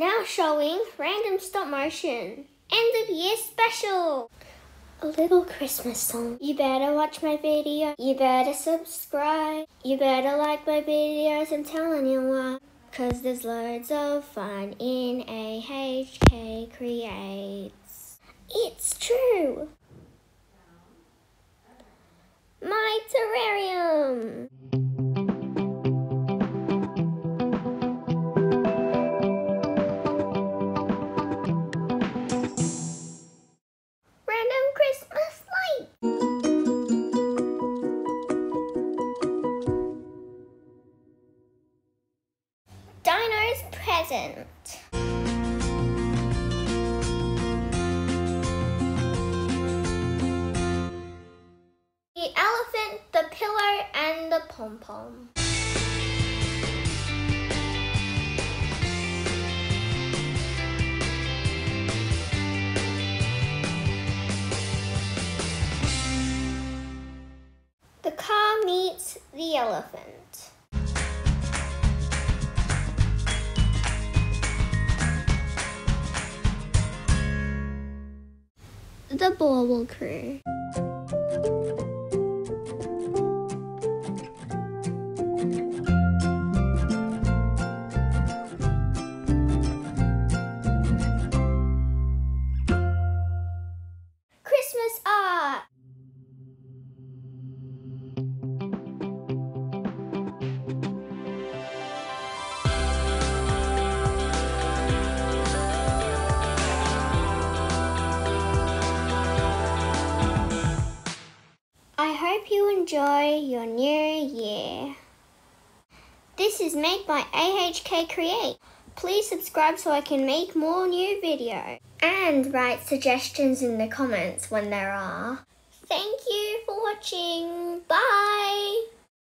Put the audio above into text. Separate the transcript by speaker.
Speaker 1: Now showing random stop motion. End of year special. A little Christmas song. You better watch my video. You better subscribe. You better like my videos. I'm telling you what. Cause there's loads of fun in AHK Creates. It's true. Present. The elephant, the pillow, and the pom pom. The car meets the elephant. The Bauble Crew. Hope you enjoy your new year. This is made by AHK Create. Please subscribe so I can make more new videos. And write suggestions in the comments when there are. Thank you for watching. Bye!